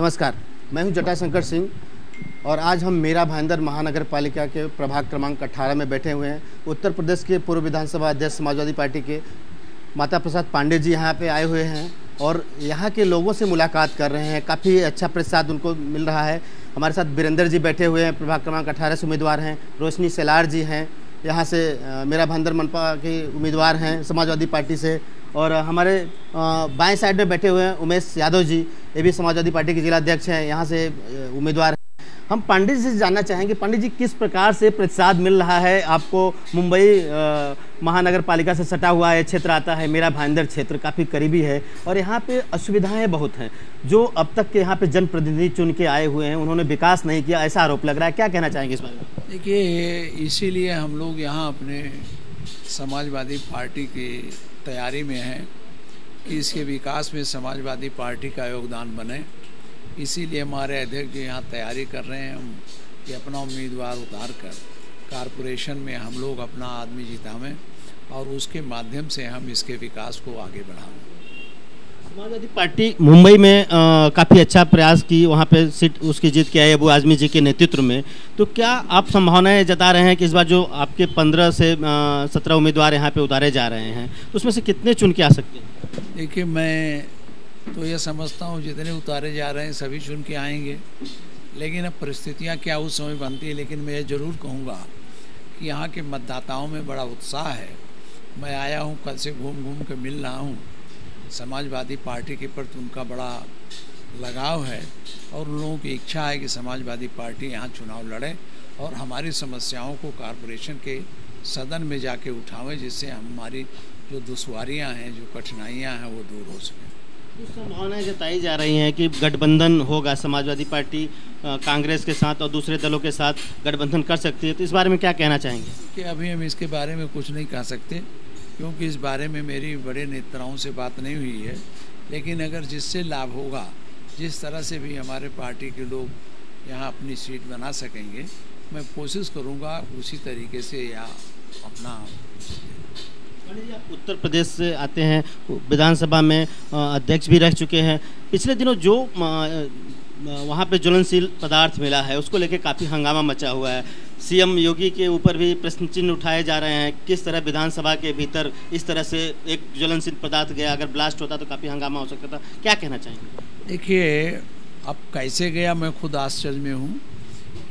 नमस्कार, मैं हूँ जटाशंकर सिंह और आज हम मेरा भाईंदर महानगर पालिका के प्रभाग क्रमांक 18 में बैठे हुए हैं। उत्तर प्रदेश के पूर्व विधानसभा अध्यक्ष समाजवादी पार्टी के माता प्रसाद पांडे जी यहाँ पे आए हुए हैं और यहाँ के लोगों से मुलाकात कर रहे हैं। काफ़ी अच्छा प्रसाद उनको मिल रहा है। हमारे साथ बीरेंद्र जी बैठे हुए हैं, प्रभाग क्रमांक अठारह से उम्मीदवार हैं। रोशनी सेलार जी हैं, यहाँ से मेरा भांदर मनपा के उम्मीदवार हैं समाजवादी पार्टी से। और हमारे बाएँ साइड में बैठे हुए हैं उमेश यादव जी, ये भी समाजवादी पार्टी के जिला अध्यक्ष हैं, यहाँ से उम्मीदवार हैं। हम पंडित जी से जानना चाहेंगे, पंडित जी किस प्रकार से प्रतिसाद मिल रहा है आपको? मुंबई महानगर पालिका से सटा हुआ है क्षेत्र आता है, मेरा भाईंदर क्षेत्र काफ़ी करीबी है और यहाँ पे असुविधाएँ बहुत हैं। जो अब तक के यहाँ पे जनप्रतिनिधि चुन के आए हुए हैं, उन्होंने विकास नहीं किया, ऐसा आरोप लग रहा है। क्या कहना चाहेंगे इस बारे में? देखिए इसीलिए हम लोग यहाँ अपने समाजवादी पार्टी की तैयारी में हैं कि इसके विकास में समाजवादी पार्टी का योगदान बने। इसीलिए हमारे अध्यक्ष जी यहाँ तैयारी कर रहे हैं कि अपना उम्मीदवार उतार कर कारपोरेशन में हम लोग अपना आदमी जितावें और उसके माध्यम से हम इसके विकास को आगे बढ़ाएँ समाजवादी पार्टी मुंबई में काफ़ी अच्छा प्रयास की, वहाँ पे सीट उसकी जीत के आई, अबू आजमी जी के नेतृत्व में। तो क्या आप संभावनाएँ जता रहे हैं कि इस बार जो आपके पंद्रह से सत्रह उम्मीदवार यहाँ पे उतारे जा रहे हैं तो उसमें से कितने चुन के आ सकते हैं? देखिए, मैं तो ये समझता हूँ, जितने उतारे जा रहे हैं, सभी चुन के आएँगे। लेकिन अब परिस्थितियाँ क्या उस समय बनती है, लेकिन मैं ये ज़रूर कहूँगा कि यहाँ के मतदाताओं में बड़ा उत्साह है। मैं आया हूँ, कल से घूम घूम के मिल रहा हूँ। समाजवादी पार्टी के प्रति उनका बड़ा लगाव है और उन लोगों की इच्छा है कि समाजवादी पार्टी यहाँ चुनाव लड़े और हमारी समस्याओं को कॉरपोरेशन के सदन में जाके उठावें जिससे हमारी जो दुश्वारियाँ हैं जो कठिनाइयाँ हैं वो दूर हो सकें। कुछ संभावनाएँ जताई जा रही हैं कि गठबंधन होगा समाजवादी पार्टी कांग्रेस के साथ और दूसरे दलों के साथ गठबंधन कर सकती है। तो इस बारे में क्या कहना चाहेंगे? कि अभी हम इसके बारे में कुछ नहीं कह सकते। क्योंकि इस बारे में मेरी बड़े नेताओं से बात नहीं हुई है, लेकिन अगर जिससे लाभ होगा, जिस तरह से भी हमारे पार्टी के लोग यहाँ अपनी सीट बना सकेंगे, मैं कोशिश करूँगा उसी तरीके से यहाँ अपना उत्तर प्रदेश से आते हैं, विधानसभा में अध्यक्ष भी रह चुके हैं। पिछले दिनों जो वहाँ पे ज्वलनशील पदार्थ मिला है, उसको लेके काफ़ी हंगामा मचा हुआ है। सीएम योगी के ऊपर भी प्रश्न चिन्ह उठाए जा रहे हैं। किस तरह विधानसभा के भीतर इस तरह से एक ज्वलनशील पदार्थ गया? अगर ब्लास्ट होता तो काफ़ी हंगामा हो सकता था। क्या कहना चाहेंगे? देखिए, अब कैसे गया मैं खुद आश्चर्य में हूँ,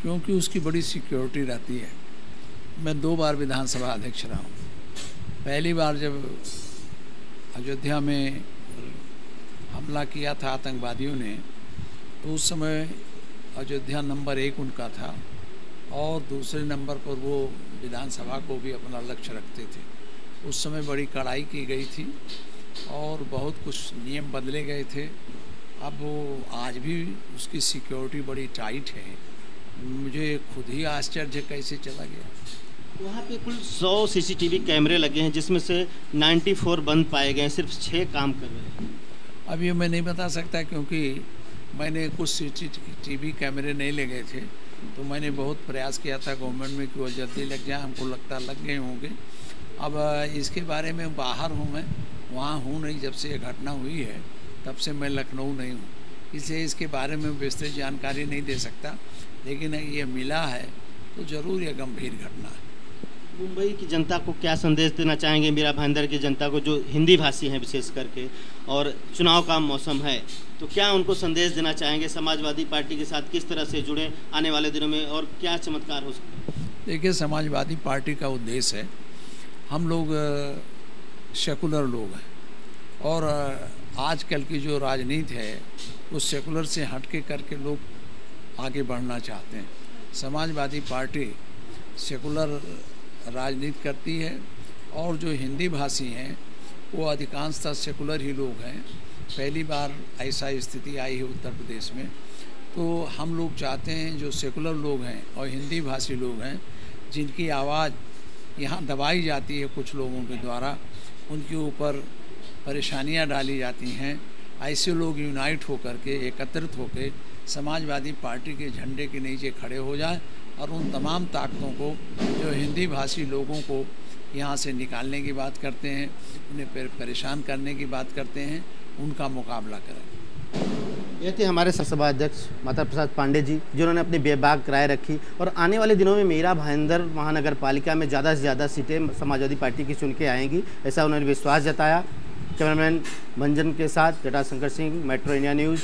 क्योंकि उसकी बड़ी सिक्योरिटी रहती है। मैं दो बार विधानसभा अध्यक्ष रहा हूँ। पहली बार जब अयोध्या में हमला किया था आतंकवादियों ने तो उस समय अयोध्या नंबर एक उनका था। और दूसरे नंबर पर वो विधानसभा को भी अपना लक्ष्य रखते थे। उस समय बड़ी कड़ाई की गई थी और बहुत कुछ नियम बदले गए थे। अब वो आज भी उसकी सिक्योरिटी बड़ी टाइट है। मुझे खुद ही आश्चर्य कैसे चला गया। वहाँ पे कुल 100 सीसीटीवी कैमरे लगे हैं जिसमें से 94 बंद पाए गए सिर्फ़ छः काम कर रहे हैं। अब ये मैं नहीं बता सकता क्योंकि मैंने कुछ सीसीटीवी कैमरे नहीं ले गए थे। तो मैंने बहुत प्रयास किया था गवर्नमेंट में कि वो जल्दी लग जाए, हमको लगता लग गए होंगे। अब इसके बारे में बाहर हूँ मैं, वहाँ हूँ नहीं, जब से ये घटना हुई है, तब से मैं लखनऊ नहीं हूँ। इसलिए इसके बारे में विस्तृत जानकारी नहीं दे सकता, लेकिन ये मिला है तो ज़रूर यह गंभीर घटना है। मुंबई की जनता को क्या संदेश देना चाहेंगे मेरा भाईंदर की जनता को, जो हिंदी भाषी हैं विशेष करके, और चुनाव का मौसम है तो क्या उनको संदेश देना चाहेंगे? समाजवादी पार्टी के साथ किस तरह से जुड़े आने वाले दिनों में, और क्या चमत्कार हो सकता है? देखिए, समाजवादी पार्टी का उद्देश्य है, हम लोग सेकुलर लोग हैं, और आजकल की जो राजनीति है, उस सेकुलर से हट के करके लोग आगे बढ़ना चाहते हैं। समाजवादी पार्टी सेकुलर राजनीति करती है और जो हिंदी भाषी हैं, वो अधिकांशतः सेकुलर ही लोग हैं। पहली बार ऐसा स्थिति आई है उत्तर प्रदेश में। तो हम लोग चाहते हैं जो सेकुलर लोग हैं और हिंदी भाषी लोग हैं, जिनकी आवाज़ यहाँ दबाई जाती है कुछ लोगों के द्वारा, उनके ऊपर परेशानियाँ डाली जाती हैं। ऐसे लोग यूनाइट होकर के, एकत्रित होकर समाजवादी पार्टी के झंडे के नीचे खड़े हो जाए और उन तमाम ताकतों को जो हिंदी भाषी लोगों को यहाँ से निकालने की बात करते हैं, उन्हें परेशान करने की बात करते हैं, उनका मुकाबला करें। ये थे हमारे सभा अध्यक्ष माता प्रसाद पांडे जी, जिन्होंने अपनी बेबाक राय रखी और आने वाले दिनों में मीरा भाईंदर महानगर पालिका में ज़्यादा से ज़्यादा सीटें समाजवादी पार्टी की चुन के आएँगी, ऐसा उन्होंने विश्वास जताया। कैमरामैन भंजन के साथ Jata Shankar Singh, metro India news.